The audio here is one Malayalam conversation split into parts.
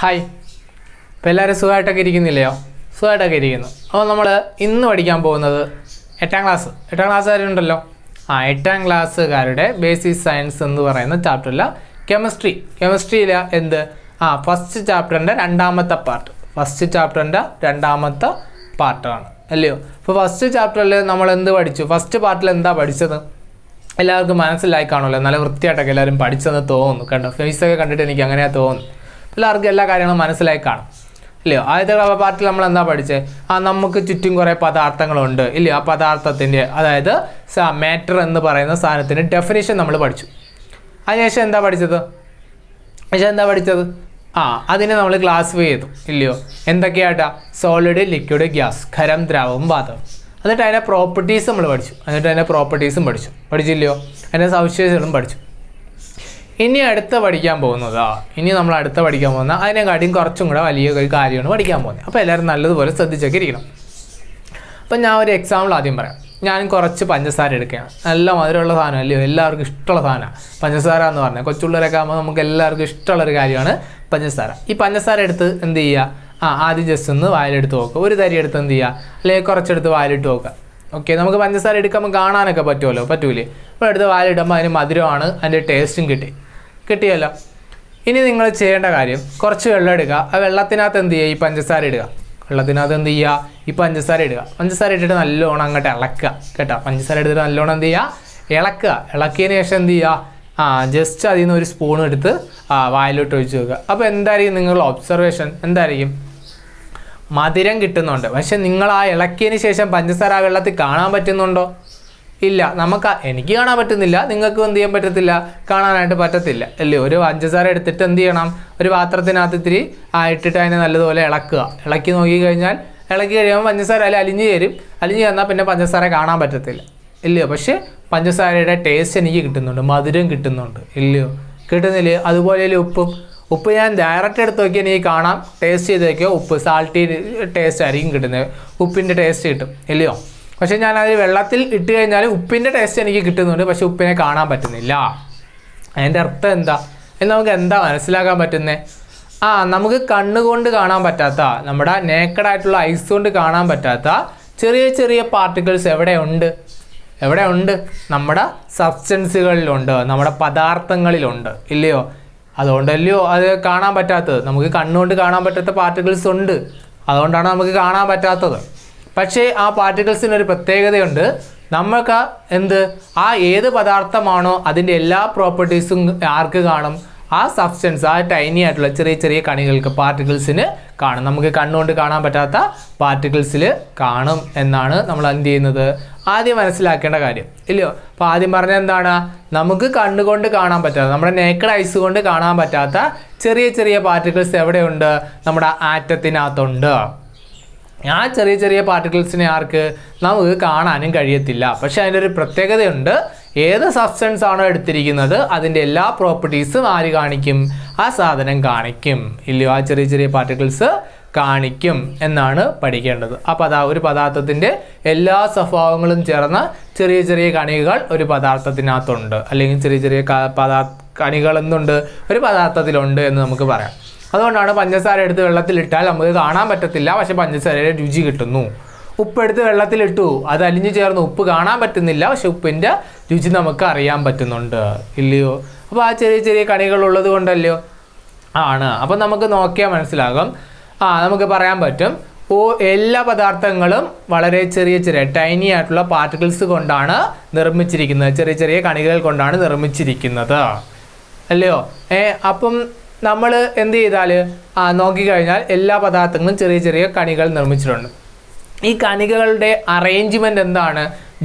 ഹായ്. ഇപ്പോൾ എല്ലാവരും സുഖമായിട്ടൊക്കെ ഇരിക്കുന്നില്ലയോ? സുഖമായിട്ടൊക്കെ ഇരിക്കുന്നു. അപ്പോൾ നമ്മൾ ഇന്ന് പഠിക്കാൻ പോകുന്നത് എട്ടാം ക്ലാസ് എട്ടാം ക്ലാസ്സുകാരുണ്ടല്ലോ ആ എട്ടാം ക്ലാസ്സുകാരുടെ ബേസിക് സയൻസ് എന്ന് പറയുന്ന ചാപ്റ്ററിൽ കെമിസ്ട്രി കെമിസ്ട്രിയിൽ എന്ത്? ആ ഫസ്റ്റ് ചാപ്റ്ററിന്റെ രണ്ടാമത്തെ പാർട്ട് ഫസ്റ്റ് ചാപ്റ്ററിന്റെ രണ്ടാമത്തെ പാർട്ടാണ് അല്ലയോ? അപ്പോൾ ഫസ്റ്റ് ചാപ്റ്ററിൽ നമ്മൾ എന്ത് പഠിച്ചു? ഫസ്റ്റ് പാർട്ടിൽ എന്താ പഠിച്ചത്? എല്ലാവർക്കും മനസ്സിലായി കാണുമല്ലോ. നല്ല വൃത്തിയായിട്ടൊക്കെ എല്ലാവരും പഠിച്ചെന്ന് തോന്നുന്നു. കണ്ടോ? ഫേസൊക്കെ കണ്ടിട്ട് എനിക്ക് അങ്ങനെയാണ് തോന്നുന്നു. എല്ലാവർക്കും എല്ലാ കാര്യങ്ങളും മനസ്സിലായി കാണും. ഇല്ലയോ ആദ്യത്തെ പാർട്ടിൽ നമ്മൾ എന്താ പഠിച്ചത് ആ നമുക്ക് ചുറ്റും കുറേ പദാർത്ഥങ്ങളുണ്ട്. ഇല്ലയോ ആ പദാർത്ഥത്തിന്റെ അതായത് മാറ്റർ എന്ന് പറയുന്ന സാധനത്തിന്റെ ഡെഫിനേഷൻ നമ്മൾ പഠിച്ചു. അതിനുശേഷം എന്താ പഠിച്ചത്? പക്ഷേ എന്താ പഠിച്ചത്? ആ അതിനെ നമ്മൾ ക്ലാസിഫൈ ചെയ്തു. ഇല്ലയോ? എന്തൊക്കെയായിട്ടാ? സോളിഡ് ലിക്വിഡ് ഗ്യാസ് ഖരം ദ്രാവകം വാതകം. എന്നിട്ട് അതിന്റെ പ്രോപ്പർട്ടീസ് നമ്മൾ പഠിച്ചു. എന്നിട്ട് അതിന്റെ പ്രോപ്പർട്ടീസും പഠിച്ചു. പഠിച്ചില്ലയോ? അതിന്റെ സവിശേഷതകളും പഠിച്ചു. ഇനി അടുത്ത പഠിക്കാൻ പോകുന്നതാ. ഇനി നമ്മൾ അടുത്ത പഠിക്കാൻ പോകുന്ന അതിനെക്കാട്ടിയും കുറച്ചും കൂടെ വലിയ ഒരു കാര്യമാണ് പഠിക്കാൻ പോകുന്നത്. അപ്പോൾ എല്ലാവരും നല്ലതുപോലെ ശ്രദ്ധിച്ചൊക്കെ ഇരിക്കണം. അപ്പം ഞാൻ ഒരു എക്സാമ്പിൾ ആദ്യം പറയാം. ഞാൻ കുറച്ച് പഞ്ചസാര എടുക്കുകയാണ്. നല്ല മധുരമുള്ള സാധനം അല്ലയോ? എല്ലാവർക്കും ഇഷ്ടമുള്ള സാധനമാണ് പഞ്ചസാര എന്ന് പറഞ്ഞാൽ കൊച്ചുള്ളവരൊക്കെ ആകുമ്പോൾ നമുക്ക് എല്ലാവർക്കും ഇഷ്ടമുള്ളൊരു കാര്യമാണ് പഞ്ചസാര. ഈ പഞ്ചസാര എടുത്ത് എന്ത് ചെയ്യുക? ആ ആദ്യം ജസ്റ്റ് ഒന്ന് വായിലെടുത്ത് നോക്കുക. ഒരു തരി എടുത്ത് എന്ത് ചെയ്യുക? അല്ലെങ്കിൽ കുറച്ചെടുത്ത് വായിലിട്ട് നോക്കുക. ഓക്കെ നമുക്ക് പഞ്ചസാര എടുക്കുമ്പോൾ കാണാനൊക്കെ പറ്റുമല്ലോ? പറ്റൂലേ? അപ്പോൾ എടുത്ത് വായിലിടുമ്പോൾ അതിന് മധുരമാണ് അതിന്റെ ടേസ്റ്റും കിട്ടി. കിട്ടിയല്ലോ. ഇനി നിങ്ങൾ ചെയ്യേണ്ട കാര്യം കുറച്ച് വെള്ളം എടുക്കുക. ആ വെള്ളത്തിനകത്ത് എന്ത് ചെയ്യുക? ഈ പഞ്ചസാര ഇടുക. വെള്ളത്തിനകത്ത് എന്ത് ചെയ്യുക? ഈ പഞ്ചസാര ഇടുക. പഞ്ചസാര ഇട്ടിട്ട് നല്ലോണം അങ്ങോട്ട് ഇളക്കുക. കേട്ടോ? പഞ്ചസാര എടുത്തിട്ട് നല്ലോണം എന്ത് ചെയ്യുക? ഇളക്കുക. ഇളക്കിയതിന് ശേഷം എന്ത് ചെയ്യുക? ആ ജസ്റ്റ് അതിൽ നിന്ന് ഒരു സ്പൂൺ എടുത്ത് വായിലോട്ട് ഒഴിച്ച് വെക്കുക. അപ്പോൾ എന്തായിരിക്കും നിങ്ങളുടെ ഒബ്സർവേഷൻ എന്തായിരിക്കും? മധുരം കിട്ടുന്നുണ്ട്. പക്ഷെ നിങ്ങൾ ആ ഇളക്കിയതിന് ശേഷം പഞ്ചസാര വെള്ളത്തിൽ കാണാൻ പറ്റുന്നുണ്ടോ? ഇല്ല നമുക്ക് എനിക്ക് കാണാൻ പറ്റുന്നില്ല നിങ്ങൾക്ക് എന്ത് ചെയ്യാൻ പറ്റത്തില്ല കാണാനായിട്ട് പറ്റത്തില്ല. അല്ലേ? ഒരു പഞ്ചസാര എടുത്തിട്ട് എന്ത് ചെയ്യണം? ഒരു പാത്രത്തിനകത്ത് ഇത്തിരി ഇട്ടിട്ട് അതിനെ നല്ലതുപോലെ ഇളക്കുക. ഇളക്കി നോക്കി കഴിഞ്ഞാൽ ഇളക്കി കഴിയുമ്പോൾ പഞ്ചസാര അതിൽ അലിഞ്ഞ് ചേരും. അലിഞ്ഞ് തന്നാൽ പിന്നെ പഞ്ചസാര കാണാൻ പറ്റത്തില്ല. ഇല്ലയോ? പക്ഷേ പഞ്ചസാരയുടെ ടേസ്റ്റ് എനിക്ക് കിട്ടുന്നുണ്ട് മധുരം കിട്ടുന്നുണ്ട്. ഇല്ലയോ? കിട്ടുന്നില്ല? അതുപോലെ ഉപ്പും. ഉപ്പ് ഞാൻ ഡയറക്റ്റ് എടുത്ത് നോക്കിയാൽ എനിക്ക് കാണാം. ടേസ്റ്റ് ചെയ്ത് ഉപ്പ് സാൾട്ടി ടേസ്റ്റ് ആയിരിക്കും കിട്ടുന്നത്. ഉപ്പിന്റെ ടേസ്റ്റ് കിട്ടും. ഇല്ലയോ? പക്ഷേ ഞാൻ അതിൽ വെള്ളത്തിൽ ഇട്ട് കഴിഞ്ഞാൽ ഉപ്പിന്റെ ടേസ്റ്റ് എനിക്ക് കിട്ടുന്നുണ്ട് പക്ഷെ ഉപ്പിനെ കാണാൻ പറ്റുന്നില്ല. അതിന്റെ അർത്ഥം എന്താ? എന്ന് നമുക്ക് എന്താ മനസ്സിലാക്കാൻ പറ്റുന്നത് ആ നമുക്ക് കണ്ണുകൊണ്ട് കാണാൻ പറ്റാത്ത നമ്മുടെ നേക്കഡായിട്ടുള്ള ഐസ് കൊണ്ട് കാണാൻ പറ്റാത്ത ചെറിയ ചെറിയ പാർട്ടിക്കിൾസ് എവിടെയുണ്ട്? എവിടെയുണ്ട്? നമ്മുടെ സബ്സ്റ്റൻസുകളിലുണ്ട് നമ്മുടെ പദാർത്ഥങ്ങളിലുണ്ട് ഇല്ലയോ? അതുകൊണ്ടല്ലയോ അത് കാണാൻ പറ്റാത്തത്? നമുക്ക് കണ്ണുകൊണ്ട് കാണാൻ പറ്റാത്ത പാർട്ടിക്കിൾസ് ഉണ്ട്. അതുകൊണ്ടാണ് നമുക്ക് കാണാൻ പറ്റാത്തത്. പക്ഷേ ആ പാർട്ടിക്കിൾസിന് ഒരു പ്രത്യേകതയുണ്ട് നമ്മൾക്ക് എന്ത് ആ ഏത് പദാർത്ഥമാണോ അതിന്റെ എല്ലാ പ്രോപ്പർട്ടീസും ആർക്ക് കാണും? ആ സബ്സ്റ്റൻസ് ആ ടൈനി ആയിട്ടുള്ള ചെറിയ ചെറിയ കണികൾക്ക് പാർട്ടിക്കിൾസിന് കാണും. നമുക്ക് കണ്ണുകൊണ്ട് കാണാൻ പറ്റാത്ത പാർട്ടിക്കിൾസിൽ കാണും എന്നാണ് നമ്മൾ എന്ത് ചെയ്യുന്നത്? ആദ്യം മനസ്സിലാക്കേണ്ട കാര്യം. ഇല്ലയോ? അപ്പോൾ ആദ്യം പറഞ്ഞ എന്താണ്? നമുക്ക് കണ്ണുകൊണ്ട് കാണാൻ പറ്റാത്ത നമ്മുടെ നേക്കഡ് ഐസ് കൊണ്ട് കാണാൻ പറ്റാത്ത ചെറിയ ചെറിയ പാർട്ടിക്കിൾസ് എവിടെയുണ്ട്? നമ്മുടെ ആറ്റത്തിനകത്തുണ്ട്. ആ ചെറിയ ചെറിയ പാർട്ടിക്കിൾസിനെ ആർക്ക് നമുക്ക് കാണാനും കഴിയത്തില്ല. പക്ഷെ അതിന്റെ ഒരു പ്രത്യേകതയുണ്ട്. ഏത് സബ്സ്റ്റൻസ് ആണോ എടുത്തിരിക്കുന്നത് അതിന്റെ എല്ലാ പ്രോപ്പർട്ടീസും ആര് കാണിക്കും? ആ സാധനം കാണിക്കും. ഇല്ലയോ? ആ ചെറിയ ചെറിയ പാർട്ടിക്കിൾസ് കാണിക്കും എന്നാണ് പഠിക്കേണ്ടത്. ആ അതാ ഒരു പദാർത്ഥത്തിന്റെ എല്ലാ സ്വഭാവങ്ങളും ചേർന്ന ചെറിയ ചെറിയ കണികകൾ ഒരു പദാർത്ഥത്തിനകത്തുണ്ട്. അല്ലെങ്കിൽ ചെറിയ ചെറിയ പദാ ഒരു പദാർത്ഥത്തിലുണ്ട് എന്ന് നമുക്ക് പറയാം. അതുകൊണ്ടാണ് പഞ്ചസാര എടുത്ത് വെള്ളത്തിലിട്ടാൽ നമുക്ക് കാണാൻ പറ്റത്തില്ല. പക്ഷെ പഞ്ചസാരയുടെ രുചി കിട്ടുന്നു. ഉപ്പ് എടുത്ത് വെള്ളത്തിലിട്ടു. അത് അലിഞ്ഞു ചേർന്ന് ഉപ്പ് കാണാൻ പറ്റുന്നില്ല. പക്ഷെ ഉപ്പിന്റെ രുചി നമുക്ക് അറിയാൻ പറ്റുന്നുണ്ട്. ഇല്ലയോ? അപ്പോൾ ആ ചെറിയ ചെറിയ കണികൾ ഉള്ളത് കൊണ്ടല്ലയോ? ആണ്. അപ്പം നമുക്ക് നോക്കിയാൽ മനസ്സിലാകും. ആ നമുക്ക് പറയാൻ പറ്റും. ഓ എല്ലാ പദാർത്ഥങ്ങളും വളരെ ചെറിയ ചെറിയ ടൈനി ആയിട്ടുള്ള പാർട്ടിക്കിൾസ് കൊണ്ടാണ് നിർമ്മിച്ചിരിക്കുന്നത്. ചെറിയ ചെറിയ കണികൾ കൊണ്ടാണ് നിർമ്മിച്ചിരിക്കുന്നത്. അല്ലയോ? ഏ അപ്പം നമ്മൾ എന്ത് ചെയ്താൽ നോക്കിക്കഴിഞ്ഞാൽ എല്ലാ പദാർത്ഥങ്ങളും ചെറിയ ചെറിയ കണികൾ നിർമ്മിച്ചിട്ടുണ്ട്. ഈ കണികകളുടെ അറേഞ്ച്മെന്റ് എന്താണ്?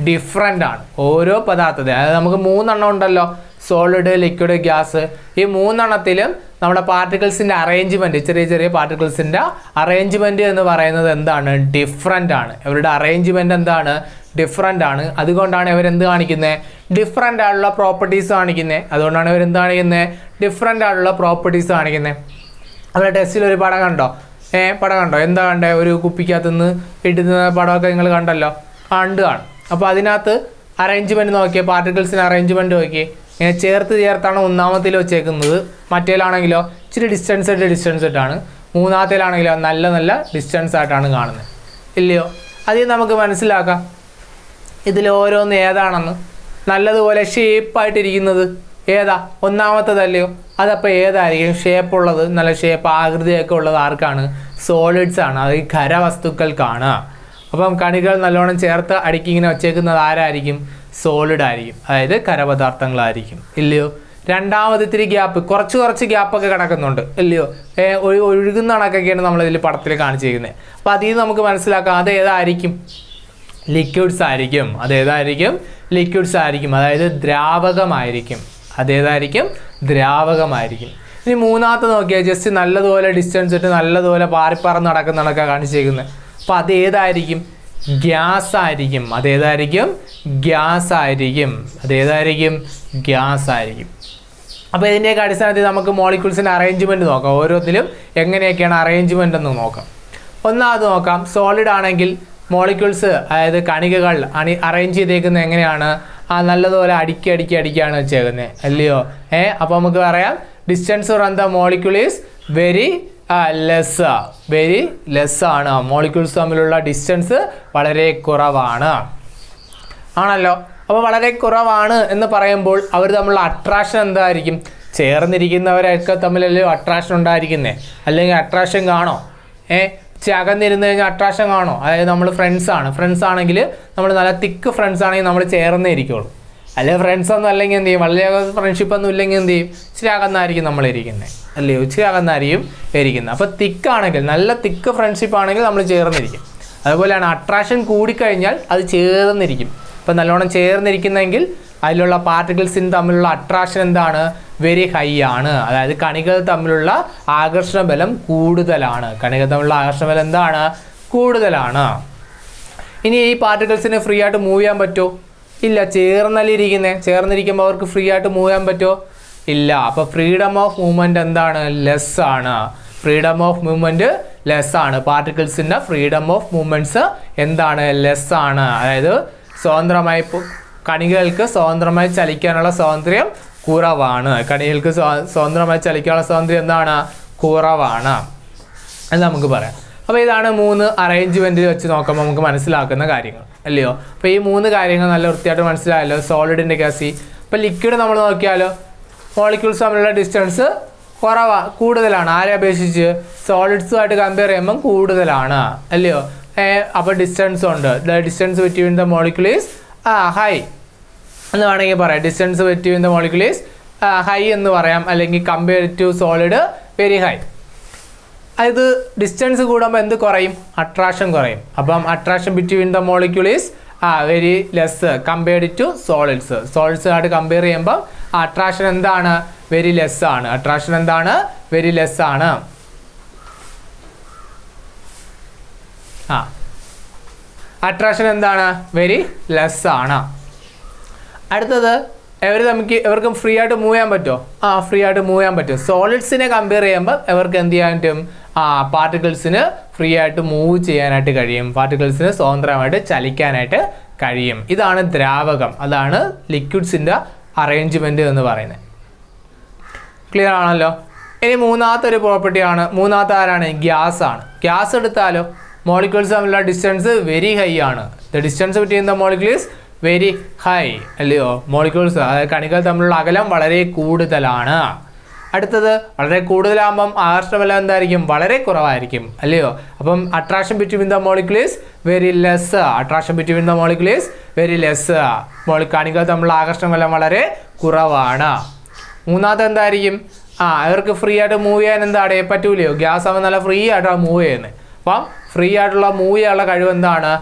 ഡിഫറെന്റ് ആണ്. ഓരോ പദാർത്ഥത്തിൽ അതായത് നമുക്ക് മൂന്നെണ്ണം ഉണ്ടല്ലോ. സോളിഡ് ലിക്വിഡ് ഗ്യാസ് ഈ മൂന്നെണ്ണത്തിലും നമ്മുടെ പാർട്ടിക്കിൾസിന്റെ അറേഞ്ച്മെന്റ് ചെറിയ ചെറിയ പാർട്ടിക്കിൾസിന്റെ അറേഞ്ച്മെന്റ് എന്ന് പറയുന്നത് എന്താണ്? ഡിഫറെന്റ് ആണ്. ഇവരുടെ അറേഞ്ച്മെന്റ് എന്താണ്? ഡിഫറെന്റ് ആണ്. അതുകൊണ്ടാണ് ഇവരെന്ത് കാണിക്കുന്നത് ഡിഫറെന്റ് ആയിട്ടുള്ള പ്രോപ്പർട്ടീസ് കാണിക്കുന്നത് അതുകൊണ്ടാണ് ഇവരെന്ത് കാണിക്കുന്നത് ഡിഫറെന്റ് ആയിട്ടുള്ള പ്രോപ്പർട്ടീസ് കാണിക്കുന്നത് അവിടെ ടെസ്റ്റിൽ ഒരു പടം കണ്ടോ? ഏ പടം കണ്ടോ? എന്താ കണ്ടേ? ഒരു കുപ്പിക്കകത്ത് നിന്ന് ഇടുന്ന പടമൊക്കെ നിങ്ങൾ കണ്ടല്ലോ? കണ്ട് കാണും. അപ്പോൾ അതിനകത്ത് അറേഞ്ച്മെന്റ് നോക്കിയേ പാർട്ടിക്കിൾസിന് അറേഞ്ച്മെന്റ് നോക്കിയേ. ഇങ്ങനെ ചേർത്ത് ചേർത്താണ് ഒന്നാമത്തിൽ വെച്ചേക്കുന്നത്. മറ്റേലാണെങ്കിലോ ഇച്ചിരി ഡിസ്റ്റൻസ് ആയിട്ട് ഡിസ്റ്റൻസ് ആയിട്ടാണ്. മൂന്നാമത്തേലാണെങ്കിലോ നല്ല നല്ല ഡിസ്റ്റൻസ് ആയിട്ടാണ് കാണുന്നത് ഇല്ലയോ? അതിൽ നമുക്ക് മനസ്സിലാക്കാം. ഇതിൽ ഓരോന്ന് ഏതാണെന്ന്? നല്ലതുപോലെ ഷേപ്പായിട്ടിരിക്കുന്നത് ഏതാ? ഒന്നാമത്തതല്ലയോ? അതപ്പോൾ ഏതായിരിക്കും ഷേപ്പ് ഉള്ളത് നല്ല ഷേപ്പ് ആകൃതിയൊക്കെ ഉള്ളത് ആർക്കാണ്? സോളിഡ്സ് ആണ്. അത് ഈ ഖരവസ്തുക്കൾക്കാണ്. അപ്പം കണികൾ നല്ലോണം ചേർത്ത് അടുക്കി ഇങ്ങനെ വച്ചേക്കുന്നത് ആരായിരിക്കും? സോളിഡ് ആയിരിക്കും. അതായത് ഖരപദാർത്ഥങ്ങളായിരിക്കും. ഇല്ലയോ? രണ്ടാമത് ഇത്തിരി ഗ്യാപ്പ് കുറച്ച് കുറച്ച് ഗ്യാപ്പൊക്കെ കിടക്കുന്നുണ്ട്. ഇല്ലയോ? ഒഴുകുന്ന കണക്കൊക്കെയാണ് നമ്മളിതിൽ പടത്തിൽ കാണിച്ചിരിക്കുന്നത് അപ്പോൾ അതിൽ നിന്ന് നമുക്ക് മനസ്സിലാക്കാം അത് ഏതായിരിക്കും? ലിക്വിഡ്സ് ആയിരിക്കും. അതേതായിരിക്കും ലിക്വിഡ്സ് ആയിരിക്കും. അതായത് ദ്രാവകമായിരിക്കും. അതേതായിരിക്കും ദ്രാവകമായിരിക്കും. ഇനി മൂന്നാമത്തെ നോക്കിയാൽ ജസ്റ്റ് നല്ലതുപോലെ ഡിസ്റ്റൻസ് ഇട്ട് നല്ലതുപോലെ പാറിപ്പറന്ന് നടക്കുന്നതൊക്കെ കാണിച്ചേക്കുന്നത് അപ്പോൾ അത് ഏതായിരിക്കും? ഗ്യാസ് ആയിരിക്കും. അതേതായിരിക്കും ഗ്യാസ് ആയിരിക്കും. അതേതായിരിക്കും ഗ്യാസ് ആയിരിക്കും. അപ്പോൾ ഇതിന്റെയൊക്കെ അടിസ്ഥാനത്തിൽ നമുക്ക് മോളിക്യൂൾസിന്റെ അറേഞ്ച്മെന്റ് നോക്കാം. ഓരോത്തിലും എങ്ങനെയൊക്കെയാണ് അറേഞ്ച്മെന്റ് എന്ന് നോക്കാം. ഒന്നാമത് നോക്കാം. സോളിഡ് ആണെങ്കിൽ മോളിക്യൂൾസ് അതായത് കണികകൾ അണി അറേഞ്ച് ചെയ്തേക്കുന്നത് എങ്ങനെയാണ്? ആ നല്ലതുപോലെ അടുക്കി അടുക്കി അടിക്കുകയാണ് വെച്ചേക്കുന്നത് അല്ലയോ? ഏ അപ്പോൾ നമുക്ക് പറയാം. Distance from the molecule is very less very less ആണ്. മോളിക്യൂൾസ് തമ്മിലുള്ള ഡിസ്റ്റൻസ് വളരെ കുറവാണ്. ആണല്ലോ? അപ്പോൾ വളരെ കുറവാണ് എന്ന് പറയുമ്പോൾ അവർ തമ്മിലുള്ള അട്രാക്ഷൻ എന്തായിരിക്കും? ചേർന്നിരിക്കുന്നവരൊക്കെ തമ്മിലല്ലോ അട്രാക്ഷൻ ഉണ്ടായിരിക്കുന്നത് അല്ലെങ്കിൽ അട്രാക്ഷൻ കാണോ? ഏ ഇച്ചിരി അകന്നിരുന്ന് കഴിഞ്ഞാൽ അട്രാക്ഷൻ കാണോ. അതായത് നമ്മൾ ഫ്രണ്ട്സ് ആണ്. ഫ്രണ്ട്സ് ആണെങ്കിൽ നമ്മൾ നല്ല തിക്ക് ഫ്രണ്ട്സ് ആണെങ്കിൽ നമ്മൾ ചേർന്നേ ഇരിക്കുള്ളൂ. അല്ലെങ്കിൽ ഫ്രണ്ട്സ് ഒന്നും അല്ലെങ്കിൽ എന്ത് ചെയ്യും? വളരെ ഫ്രണ്ട്ഷിപ്പ് ഒന്നും ഇല്ലെങ്കിൽ എന്ത് ചെയ്യും? ഇച്ചിരി അകന്നായിരിക്കും നമ്മൾ ഇരിക്കുന്നത് അല്ലേ? ഇച്ചിരി അകന്നായിരിക്കും ഇരിക്കുന്നത് അപ്പോൾ തിക്കാണെങ്കിൽ നല്ല തിക്ക് ഫ്രണ്ട്ഷിപ്പ് ആണെങ്കിൽ നമ്മൾ ചേർന്നിരിക്കും. അതുപോലെയാണ് അട്രാക്ഷൻ കൂടിക്കഴിഞ്ഞാൽ അത് ചേർന്നിരിക്കും. ഇപ്പം നല്ലോണം ചേർന്നിരിക്കുന്നെങ്കിൽ അതിലുള്ള പാർട്ടിക്കിൾസിന് തമ്മിലുള്ള അട്രാക്ഷൻ എന്താണ്? വെരി ഹൈ ആണ്. അതായത് കണികൾ തമ്മിലുള്ള ആകർഷണ ബലം കൂടുതലാണ്. കണികൾ തമ്മിലുള്ള ആകർഷണ ബലം എന്താണ്? കൂടുതലാണ്. ഇനി ഈ പാർട്ടിക്കിൾസിന് ഫ്രീ ആയിട്ട് മൂവ് ചെയ്യാൻ പറ്റുമോ? ഇല്ല. ചേർന്നല്ലേ ഇരിക്കുന്നത് ചേർന്നിരിക്കുമ്പോൾ അവർക്ക് ഫ്രീ ആയിട്ട് മൂവ് ചെയ്യാൻ പറ്റുമോ? ഇല്ല. അപ്പോൾ ഫ്രീഡം ഓഫ് മൂവ്മെന്റ് എന്താണ്? ലെസ് ആണ്. ഫ്രീഡം ഓഫ് മൂവ്മെന്റ് ലെസ് ആണ്. പാർട്ടിക്കിൾസിന്റെ ഫ്രീഡം ഓഫ് മൂവ്മെന്റ്സ് എന്താണ്? ലെസ് ആണ്. അതായത് സ്വതന്ത്രമായി കണികൾക്ക് സ്വതന്ത്രമായി ചലിക്കാനുള്ള സ്വാതന്ത്ര്യം കുറവാണ്. കണികൾക്ക് സ്വാ- സ്വതന്ത്രമായി ചലിക്കാനുള്ള സ്വാതന്ത്ര്യം എന്താണ്? കുറവാണ്. എന്ന് നമുക്ക് പറയാം. അപ്പോൾ ഇതാണ് മൂന്ന് അറേഞ്ച്മെന്റ് വെച്ച് നോക്കുമ്പോൾ നമുക്ക് മനസ്സിലാക്കുന്ന കാര്യങ്ങൾ. അല്ലയോ? അപ്പോൾ ഈ മൂന്ന് കാര്യങ്ങൾ നല്ല വൃത്തിയായിട്ട് മനസ്സിലായല്ലോ. സോളിഡിന്റെ കേസി അപ്പോൾ ലിക്വിഡ് നമ്മൾ നോക്കിയാലോ? മോളിക്യൂൾസ് തമ്മിലുള്ള ഡിസ്റ്റൻസ് കുറവാണ് കൂടുതലാണ്. ആരെ അപേക്ഷിച്ച്? സോളിഡ്സുമായിട്ട് കമ്പയർ ചെയ്യുമ്പം കൂടുതലാണ്. അല്ലയോ? അപ്പോൾ ഡിസ്റ്റൻസ് ഉണ്ട്. The distance between the molecules are high എന്ന് വേണമെങ്കിൽ പറയാം. Distance between the molecules high എന്ന് പറയാം. അല്ലെങ്കിൽ compare to solid very high അതായത് ഡിസ്റ്റൻസ് കൂടുമ്പോൾ എന്ത് കുറയും? അട്രാക്ഷൻ കുറയും. അപ്പം attraction between the molecules are very less compared to solids solids ആയിട്ട് കമ്പയർ ചെയ്യുമ്പോൾ അട്രാക്ഷൻ എന്താണ്? വെരി ലെസ് ആണ്. അട്രാക്ഷൻ എന്താണ്? വെരി ലെസ് ആണ്. ആ. അട്രാക്ഷൻ എന്താണ്? വെരി ലെസ് ആണ്. അടുത്തത് ഇവർ നമുക്ക് ഇവർക്ക് ഫ്രീ ആയിട്ട് മൂവ് ചെയ്യാൻ പറ്റുമോ ആ ഫ്രീ ആയിട്ട് മൂവ് ചെയ്യാൻ പറ്റും. സോളിഡ്സിനെ കമ്പയർ ചെയ്യുമ്പോൾ ഇവർക്ക് എന്ത് ചെയ്യാൻ പറ്റും? ആ പാർട്ടിക്കിൾസിന് ഫ്രീ ആയിട്ട് മൂവ് ചെയ്യാനായിട്ട് കഴിയും. പാർട്ടിക്കിൾസിന് സ്വതന്ത്രമായിട്ട് ചലിക്കാനായിട്ട് കഴിയും. ഇതാണ് ദ്രാവകം. അതാണ് ലിക്വിഡ്സിന്റെ അറേഞ്ച്മെന്റ് എന്ന് പറയുന്നത്. ക്ലിയർ ആണല്ലോ? ഇനി മൂന്നാമത്തെ ഒരു പ്രോപ്പർട്ടിയാണ് മൂന്നാമത്തെ ആരാണ് ഗ്യാസ് ആണ് ഗ്യാസ് എടുത്താലോ? മോളിക്യൂൾസ് തമ്മിലുള്ള ഡിസ്റ്റൻസ് വെരി ഹൈ ആണ്. The distance between the molecules very high അല്ലയോ? മോളിക്യൂൾസ് അതായത് കണികൾ തമ്മിലുള്ള അകലം വളരെ കൂടുതലാണ്. അടുത്തത് വളരെ കൂടുതലാകുമ്പം ആകർഷണബലം എന്തായിരിക്കും? വളരെ കുറവായിരിക്കും അല്ലയോ? അപ്പം attraction between the molecules very less attraction between the molecules very less മോളി കണികൾ തമ്മിലുള്ള ആകർഷണബലം വളരെ കുറവാണ്. മൂന്നാമത്തെ എന്തായിരിക്കും? ആ അവർക്ക് ഫ്രീ ആയിട്ട് മൂവ് ചെയ്യാൻ എന്താണ്? പറ്റൂലയോ? ഗ്യാസ് ആകുമ്പോൾ നല്ല ഫ്രീ ആയിട്ടാണ് മൂവ് ചെയ്യുന്നത് അപ്പം ഫ്രീ ആയിട്ടുള്ള മൂവ് ചെയ്യാനുള്ള കഴിവ് എന്താണ്?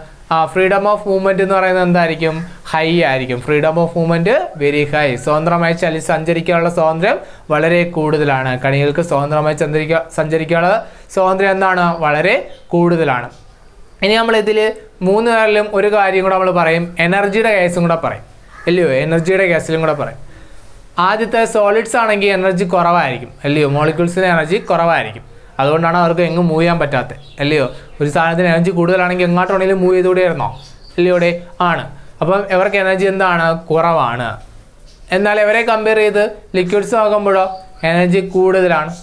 ഫ്രീഡം ഓഫ് മൂവ്മെന്റ് എന്ന് പറയുന്നത് എന്തായിരിക്കും? ഹൈ ആയിരിക്കും. Freedom of movement very high സ്വതന്ത്രമായി ചലി സഞ്ചരിക്കാനുള്ള സ്വാതന്ത്ര്യം വളരെ കൂടുതലാണ്. കണികൾക്ക് സ്വതന്ത്രമായി സഞ്ചരിക്കുക സഞ്ചരിക്കാനുള്ള സ്വാതന്ത്ര്യം എന്താണ്? വളരെ കൂടുതലാണ്. ഇനി നമ്മൾ ഇതിൽ മൂന്ന് പേരിലും ഒരു കാര്യം കൂടെ നമ്മൾ പറയും. എനർജിയുടെ കേസും കൂടെ പറയും. അല്ലയോ? എനർജിയുടെ കേസിലും കൂടെ പറയും. ആദ്യത്തെ സോളിഡ്സ് ആണെങ്കിൽ എനർജി കുറവായിരിക്കും. അല്ലയോ? മോളിക്യൂൾസിന് എനർജി കുറവായിരിക്കും. അതുകൊണ്ടാണ് അവർക്ക് എങ്ങും മൂവ് ചെയ്യാൻ പറ്റാത്തത്. അല്ലയോ? ഒരു സാധനത്തിന് എനർജി കൂടുതലാണെങ്കിൽ എങ്ങോട്ടാണെങ്കിലും മൂവ് ചെയ്തുകൂടെയായിരുന്നോ? അല്ലയോടെ ആണ്. അപ്പം ഇവർക്ക് എനർജി എന്താണ്? കുറവാണ്. എന്നാൽ ഇവരെ കമ്പയർ ചെയ്ത് ലിക്വിഡ്സ് ആകുമ്പോഴോ എനർജി കൂടുതലാണ്.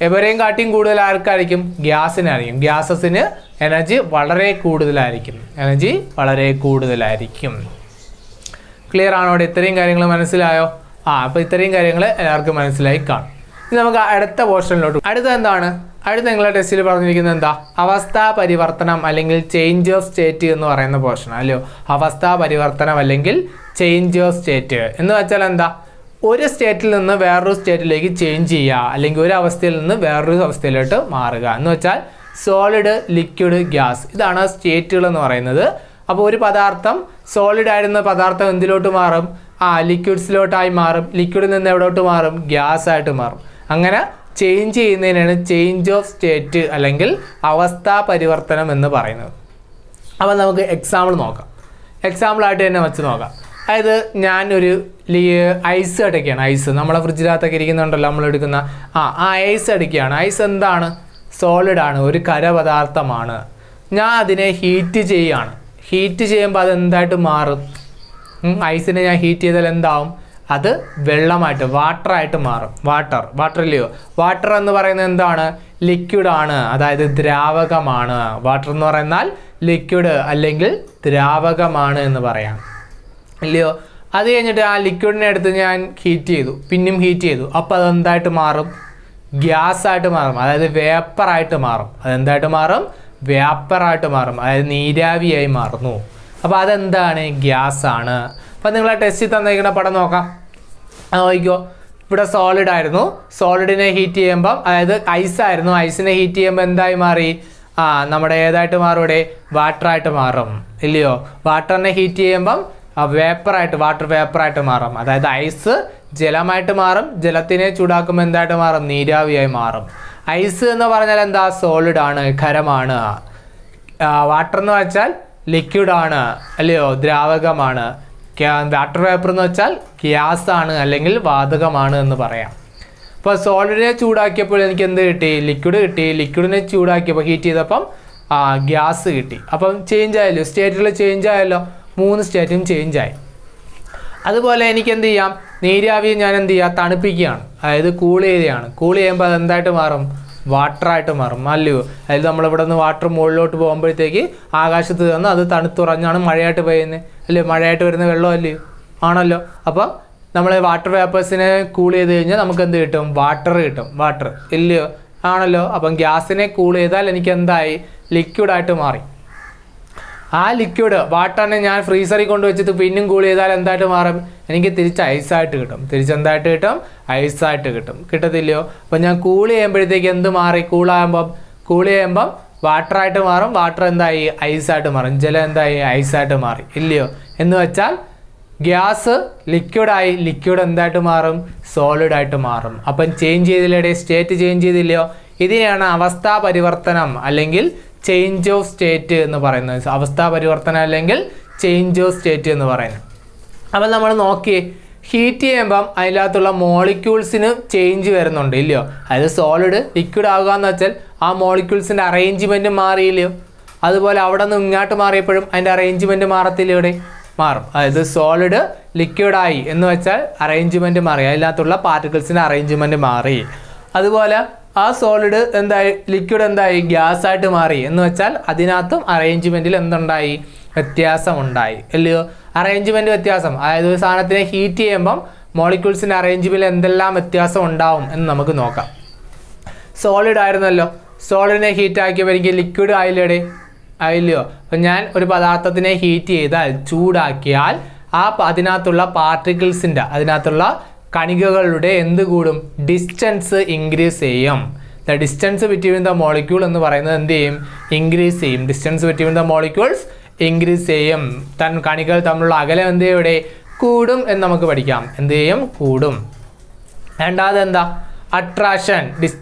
എവരെയും കാട്ടിയും കൂടുതൽ ആർക്കായിരിക്കും? ഗ്യാസിനായിരിക്കും. ഗ്യാസസിന് എനർജി വളരെ കൂടുതലായിരിക്കും. എനർജി വളരെ കൂടുതലായിരിക്കും. ക്ലിയർ ആണോ ഇത്രയും കാര്യങ്ങൾ മനസ്സിലായോ? ആ അപ്പോൾ ഇത്രയും കാര്യങ്ങൾ എല്ലാവർക്കും മനസ്സിലായി കാണും. ഇനി നമുക്ക് അടുത്ത പോർഷനിലോട്ട് അടുത്ത എന്താണ്? അടുത്ത നിങ്ങളെ ടെസ്റ്റിൽ പറഞ്ഞിരിക്കുന്നത് എന്താ? അവസ്ഥാ പരിവർത്തനം അല്ലെങ്കിൽ ചേഞ്ച് ഓഫ് സ്റ്റേറ്റ് എന്ന് പറയുന്ന പോർഷൻ അല്ലയോ? അവസ്ഥാ പരിവർത്തനം അല്ലെങ്കിൽ ചേഞ്ച് ഓഫ് സ്റ്റേറ്റ് എന്ന് വെച്ചാൽ എന്താ? ഒരു സ്റ്റേറ്റിൽ നിന്ന് വേറൊരു സ്റ്റേറ്റിലേക്ക് ചേഞ്ച് ചെയ്യുക അല്ലെങ്കിൽ ഒരു അവസ്ഥയിൽ നിന്ന് വേറൊരു അവസ്ഥയിലോട്ട് മാറുക. എന്ന് വെച്ചാൽ സോളിഡ് ലിക്വിഡ് ഗ്യാസ് ഇതാണ് സ്റ്റേറ്റുകൾ എന്ന് പറയുന്നത്. അപ്പോൾ ഒരു പദാർത്ഥം സോളിഡ് ആയിരുന്ന പദാർത്ഥം എന്തിലോട്ട് മാറും? ആ ലിക്വിഡ്സിലോട്ടായി മാറും. ലിക്വിഡിൽ നിന്ന് എവിടോട്ട് മാറും? ഗ്യാസ് ആയിട്ട് മാറും. അങ്ങനെ ചേഞ്ച് ചെയ്യുന്നതിനാണ് ചേഞ്ച് ഓഫ് സ്റ്റേറ്റ് അല്ലെങ്കിൽ അവസ്ഥാ പരിവർത്തനം എന്ന് പറയുന്നത്. അപ്പോൾ നമുക്ക് എക്സാമ്പിൾ നോക്കാം. എക്സാമ്പിളായിട്ട് തന്നെ വെച്ച് നോക്കാം. അതായത് ഞാനൊരു ലീ ഐസ് അടയ്ക്കുകയാണ് ഐസ്. നമ്മളെ ഫ്രിഡ്ജിനകത്തൊക്കെ ഇരിക്കുന്നുണ്ടല്ലോ നമ്മൾ എടുക്കുന്ന ആ ആ ഐസ് അടിക്കുകയാണ്. ഐസ് എന്താണ്? സോളിഡ് ആണ്. ഒരു കരപദാർത്ഥമാണ്. ഞാൻ അതിനെ ഹീറ്റ് ചെയ്യുകയാണ്. ഹീറ്റ് ചെയ്യുമ്പോൾ അത് എന്തായിട്ട് മാറും ഐസിനെ ഞാൻ ഹീറ്റ് ചെയ്താൽ എന്താവും? അത് വെള്ളമായിട്ട് വാട്ടറായിട്ട് മാറും. വാട്ടർ വാട്ടർ ഇല്ലയോ? വാട്ടർ എന്ന് പറയുന്നത് എന്താണ്? ലിക്വിഡ് ആണ്. അതായത് ദ്രാവകമാണ്. വാട്ടർ എന്ന് പറയുന്നാൽ ലിക്വിഡ് അല്ലെങ്കിൽ ദ്രാവകമാണ് എന്ന് പറയാം. ഇല്ലയോ? അത് കഴിഞ്ഞിട്ട് ആ ലിക്വിഡിനെ എടുത്ത് ഞാൻ ഹീറ്റ് ചെയ്തു. പിന്നെയും ഹീറ്റ് ചെയ്തു. അപ്പോൾ അതെന്തായിട്ട് മാറും? ഗ്യാസ് ആയിട്ട് മാറും. അതായത് വേപ്പറായിട്ട് മാറും. അതെന്തായിട്ട് മാറും? വേപ്പറായിട്ട് മാറും. അതായത് നീരാവിയായി മാറുന്നു. അപ്പോൾ അതെന്താണ്? ഗ്യാസ് ആണ് അപ്പോൾ നിങ്ങൾ ആ ടെസ്റ്റിൽ തന്നിരിക്കുന്ന പടം നോക്കാം. അത് നോക്കിക്കോ. ഇവിടെ സോളിഡ് ആയിരുന്നു. സോളിഡിനെ ഹീറ്റ് ചെയ്യുമ്പം അതായത് ഐസ് ആയിരുന്നു. ഐസിനെ ഹീറ്റ് ചെയ്യുമ്പോൾ എന്തായി മാറി? ആ നമ്മുടെ ഏതായിട്ട് മാറും ഇവിടെ? വാട്ടറായിട്ട് മാറും. ഇല്ലയോ? വാട്ടറിനെ ഹീറ്റ് ചെയ്യുമ്പം വേപ്പറായിട്ട് വാട്ടർ വേപ്പറായിട്ട് മാറും. അതായത് ഐസ് ജലമായിട്ട് മാറും. ജലത്തിനെ ചൂടാക്കുമ്പോൾ എന്തായിട്ട് മാറും? നീരാവിയായി മാറും. ഐസ് എന്ന് പറഞ്ഞാൽ എന്താ? സോളിഡ് ആണ് ഖരമാണ്. വാട്ടർ എന്ന് വെച്ചാൽ ലിക്വിഡാണ് അല്ലയോ? ദ്രാവകമാണ്. വാട്ടർ വേപ്പർ എന്ന് വെച്ചാൽ ഗ്യാസ് ആണ് അല്ലെങ്കിൽ വാതകമാണ് എന്ന് പറയാം. അപ്പോൾ സോളിഡിനെ ചൂടാക്കിയപ്പോൾ എനിക്ക് എന്ത് കിട്ടി? ലിക്വിഡ് കിട്ടി. ലിക്വിഡിനെ ചൂടാക്കിയപ്പോൾ ഹീറ്റ് ചെയ്തപ്പം ഗ്യാസ് കിട്ടി. അപ്പം ചേഞ്ച് ആയല്ലോ. സ്റ്റേറ്റിൽ ചേഞ്ച് ആയല്ലോ. മൂന്ന് സ്റ്റേറ്റും ചേഞ്ച് ആയി. അതുപോലെ എനിക്ക് എന്ത് ചെയ്യാം? നീരാവിയെ ഞാൻ എന്ത് ചെയ്യാം? തണുപ്പിക്കുകയാണ്. അതായത് കൂൾ ചെയ്യുകയാണ് കൂൾ ചെയ്യുമ്പോൾ അത് എന്തായിട്ട് മാറും? വാട്ടറായിട്ട് മാറും. അല്ലയോ? അതായത് നമ്മളിവിടെ നിന്ന് വാട്ടർ മുകളിലോട്ട് പോകുമ്പോഴത്തേക്ക് ആകാശത്ത് നിന്ന് അത് തണുത്തുറഞ്ഞാണ് മഴയായിട്ട് പെയ്യുന്നത്. അല്ലേ? മഴയായിട്ട് വരുന്ന വെള്ളം അല്ലേ ആണല്ലോ. അപ്പോൾ നമ്മൾ വാട്ടർ വേപ്പേഴ്സിനെ കൂൾ ചെയ്ത് കഴിഞ്ഞാൽ നമുക്ക് എന്ത് കിട്ടും? വാട്ടർ കിട്ടും. വാട്ടർ ഇല്ലയോ? ആണല്ലോ. അപ്പം ഗ്യാസിനെ കൂൾ ചെയ്താൽ എനിക്ക് എന്തായി ലിക്വിഡായിട്ട് മാറി. ആ ലിക്വിഡ് വാട്ടറിനെ ഞാൻ ഫ്രീസറിൽ കൊണ്ട് വെച്ചിട്ട് പിന്നും കൂൾ ചെയ്താൽ എന്തായിട്ട് മാറും? എനിക്ക് തിരിച്ച് ഐസായിട്ട് കിട്ടും. തിരിച്ച് എന്തായിട്ട് കിട്ടും? ഐസായിട്ട് കിട്ടും. കിട്ടത്തില്ലയോ? അപ്പം ഞാൻ കൂൾ ചെയ്യുമ്പോഴത്തേക്ക് എന്ത് മാറി? കൂളാകുമ്പം കൂൾ ചെയ്യുമ്പം വാട്ടറായിട്ട് മാറും വാട്ടർ എന്തായി? ഐസായിട്ട് മാറും. ജലം എന്തായി? ഐസായിട്ട് മാറി. ഇല്ലയോ? എന്ന് വെച്ചാൽ ഗ്യാസ് ലിക്വിഡായി ലിക്വിഡ് എന്തായിട്ട് മാറും? സോളിഡായിട്ട് മാറും. അപ്പം ചേഞ്ച് ചെയ്തില്ലേ? സ്റ്റേറ്റ് ചേഞ്ച് ചെയ്തില്ലയോ? ഇതിനെയാണ് അവസ്ഥാ പരിവർത്തനം അല്ലെങ്കിൽ ചേഞ്ച് ഓഫ് സ്റ്റേറ്റ് എന്ന് പറയുന്നത്. അവസ്ഥാ പരിവർത്തനം അല്ലെങ്കിൽ ചേഞ്ച് ഓഫ് സ്റ്റേറ്റ് എന്ന് പറയുന്നത്. അപ്പം നമ്മൾ നോക്കിയേ ഹീറ്റ് ചെയ്യുമ്പം അതിനകത്തുള്ള മോളിക്യൂൾസിന് ചേഞ്ച് വരുന്നുണ്ട് ഇല്ലയോ? അതായത് സോളിഡ് ലിക്വിഡ് ആകുക എന്ന് വെച്ചാൽ ആ മോളിക്യൂൾസിന്റെ അറേഞ്ച്മെന്റ് മാറിയില്ലയോ അതുപോലെ അവിടെ നിന്ന് ഇങ്ങോട്ട് മാറിയപ്പോഴും അതിന്റെ അറേഞ്ച്മെന്റ് മാറത്തില്ല ഇവിടെ? മാറും. അതായത് സോളിഡ് ലിക്വിഡായി എന്ന് വെച്ചാൽ അറേഞ്ച്മെന്റ് മാറി. അതിനകത്തുള്ള പാർട്ടിക്കിൾസിന്റെ അറേഞ്ച്മെന്റ് മാറി. അതുപോലെ ആ സോളിഡ് എന്തായി ലിക്വിഡ് എന്തായി? ഗ്യാസ് ആയിട്ട് മാറി. എന്ന് വെച്ചാൽ അതിനകത്തും അറേഞ്ച്മെന്റിൽ എന്തുണ്ടായി? വ്യത്യാസമുണ്ടായി. അല്ലയോ? അറേഞ്ച്മെന്റ് വ്യത്യാസം. അതായത് ഒരു സാധനത്തിനെ ഹീറ്റ് ചെയ്യുമ്പം മോളിക്യൂൾസിന്റെ അറേഞ്ച്മെന്റിൽ എന്തെല്ലാം വ്യത്യാസം ഉണ്ടാവും എന്ന് നമുക്ക് നോക്കാം. സോളിഡ് ആയിരുന്നല്ലോ. സോളിഡിനെ ഹീറ്റ് ആക്കിയപ്പോൾ എനിക്ക് ലിക്വിഡ് ആയില്ലേടെ? ആയില്ലയോ? അപ്പം ഞാൻ ഒരു പദാർത്ഥത്തിനെ ഹീറ്റ് ചെയ്താൽ ചൂടാക്കിയാൽ ആ അതിനകത്തുള്ള പാർട്ടിക്കിൾസിന്റെ അതിനകത്തുള്ള കണികകളുടെ എന്ത് കൂടും? ഡിസ്റ്റൻസ് ഇൻക്രീസ് ചെയ്യും. The distance between the molecule എന്ന് പറയുന്നത് എന്ത് ചെയ്യും? ഇൻക്രീസ് ചെയ്യും. Distance between the molecules increase ചെയ്യും. തൻ കണികൾ തമ്മിലുള്ള അകലം എന്ത് ചെയ്യും കൂടും എന്ന് നമുക്ക് പഠിക്കാം. എന്ത് ചെയ്യും? കൂടും. രണ്ടാമത് എന്താ? Attraction dis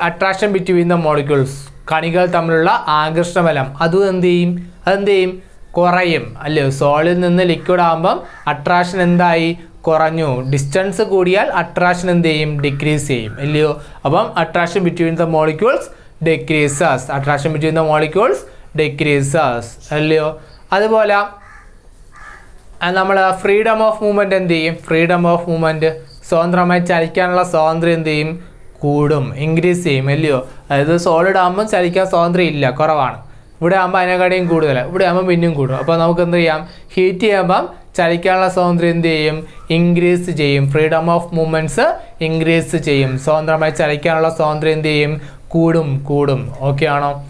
attraction between the molecules കണികൾ തമ്മിലുള്ള ആകർഷണബലം. അതും എന്ത് ചെയ്യും? അതെന്ത് ചെയ്യും? കുറയും. അല്ലയോ സോളിൽ നിന്ന് ലിക്വിഡ് ആകുമ്പം അട്രാക്ഷൻ എന്തായി? കുറഞ്ഞു. ഡിസ്റ്റൻസ് കൂടിയാൽ അട്രാക്ഷൻ എന്ത് ചെയ്യും? ഡിക്രീസ് ചെയ്യും. ഇല്ലയോ അപ്പം attraction between the molecules decreases attraction between the molecules decreases അല്ലയോ? അതുപോലെ നമ്മൾ ഫ്രീഡം ഓഫ് മൂവ്മെന്റ് എന്ത് ചെയ്യും? ഫ്രീഡം ഓഫ് മൂവ്മെന്റ് സ്വതന്ത്രമായി ചലിക്കാനുള്ള സ്വാതന്ത്ര്യം എന്ത് ചെയ്യും? കൂടും. ഇൻക്രീസ് ചെയ്യും. അല്ലയോ? അതായത് സോളിഡ് ആകുമ്പോൾ ചലിക്കാൻ സ്വാതന്ത്ര്യം ഇല്ല. കുറവാണ്. ഇവിടെ ആകുമ്പോൾ അതിനെക്കാട്ടിയും കൂടുതലാണ് ഇവിടെ ആകുമ്പോൾ പിന്നെയും കൂടും. അപ്പോൾ നമുക്ക് എന്ത് ചെയ്യാം? ഹീറ്റ് ചെയ്യുമ്പം ചലിക്കാനുള്ള സ്വാതന്ത്ര്യം എന്ത് ചെയ്യും? ഇൻക്രീസ് ചെയ്യും. ഫ്രീഡം ഓഫ് മൂവ്മെന്റ്സ് ഇൻക്രീസ് ചെയ്യും. സ്വതന്ത്രമായി ചലിക്കാനുള്ള സ്വാതന്ത്ര്യം എന്ത് ചെയ്യും? കൂടും കൂടും. ഓക്കെ ആണോ?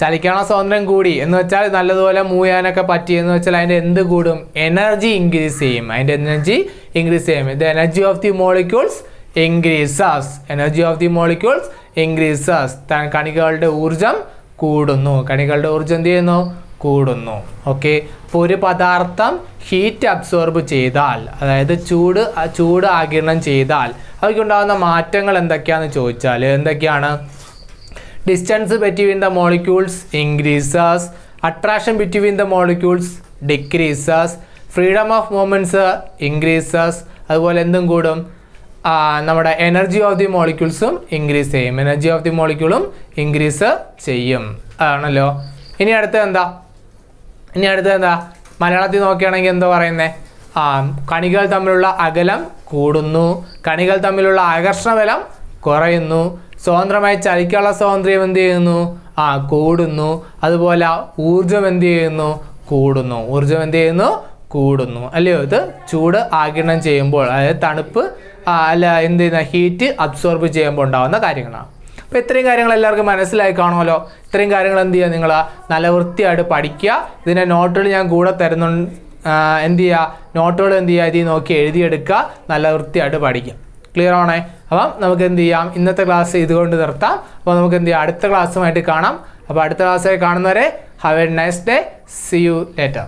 ചലിക്കാനുള്ള സ്വാതന്ത്ര്യം കൂടി. എന്ന് വെച്ചാൽ നല്ലതുപോലെ മൂവ് ചെയ്യാനൊക്കെ പറ്റി എന്ന് വെച്ചാൽ അതിന്റെ എന്ത് കൂടും? എനർജി ഇൻക്രീസ് ചെയ്യും. അതിന്റെ എനർജി ഇൻക്രീസ് ചെയ്യും. The energy of the molecules increases energy of the molecules increases കണികളുടെ ഊർജം കൂടുന്നു. കണികളുടെ ഊർജം എന്ത് ചെയ്യുന്നു? കൂടുന്നു. ഓക്കെ അപ്പോൾ ഒരു പദാർത്ഥം ഹീറ്റ് അബ്സോർബ് ചെയ്താൽ അതായത് ചൂട് ചൂട് ആകിരണം ചെയ്താൽ അവയ്ക്കുണ്ടാകുന്ന മാറ്റങ്ങൾ എന്തൊക്കെയാണെന്ന് ചോദിച്ചാൽ എന്തൊക്കെയാണ്? Distance between the molecules increases attraction between the molecules decreases freedom of movements increases അതുപോലെ എന്തും കൂടും? നമ്മുടെ എനർജി ഓഫ് ദി മോളിക്യൂൾസും ഇൻക്രീസ് ചെയ്യും. എനർജി ഓഫ് ദി മോളിക്യൂളും ഇൻക്രീസ് ചെയ്യും. ആണല്ലോ? ഇനി അടുത്തത് എന്താ? ഇനി അടുത്തത് എന്താ? മലയാളത്തിൽ നോക്കുകയാണെങ്കിൽ എന്താ പറയുന്നത് ആ കണികൾ തമ്മിലുള്ള അകലം കൂടുന്നു. കണികൾ തമ്മിലുള്ള ആകർഷണ ബലം കുറയുന്നു. സ്വതന്ത്രമായി ചലിക്കാനുള്ള സ്വാതന്ത്ര്യം എന്ത് ചെയ്യുന്നു? ആ കൂടുന്നു. അതുപോലെ ഊർജം എന്ത് ചെയ്യുന്നു? കൂടുന്നു. ഊർജം എന്ത് ചെയ്യുന്നു? കൂടുന്നു. അല്ലയോ? ഇത് ചൂട് ആകിരണം ചെയ്യുമ്പോൾ അതായത് തണുപ്പ് അല്ല എന്ത് ചെയ്യുന്ന? ഹീറ്റ് അബ്സോർബ് ചെയ്യുമ്പോൾ ഉണ്ടാകുന്ന കാര്യങ്ങളാണ്. അപ്പോൾ ഇത്രയും കാര്യങ്ങൾ എല്ലാവർക്കും മനസ്സിലായി കാണുമല്ലോ. ഇത്രയും കാര്യങ്ങൾ എന്ത് ചെയ്യുക? നിങ്ങൾ നല്ല വൃത്തിയായിട്ട് പഠിക്കുക. ഇതിന്റെ നോട്ടുകൾ ഞാൻ കൂടെ തരുന്നു എന്ത് ചെയ്യുക? നോട്ടുകൾ എന്ത് ചെയ്യുക? ഇതിൽ നോക്കി എഴുതിയെടുക്കുക. നല്ല വൃത്തിയായിട്ട് പഠിക്കുക. ക്ലിയർ ആണേ അപ്പം നമുക്ക് എന്ത് ചെയ്യാം? ഇന്നത്തെ ക്ലാസ് ഇതുകൊണ്ട് നിർത്താം. അപ്പോൾ നമുക്ക് എന്ത് ചെയ്യാം? അടുത്ത ക്ലാസ്സുമായിട്ട് കാണാം. അപ്പോൾ അടുത്ത ക്ലാസ്സിൽ കാണുന്നവരെ have a nice day see you later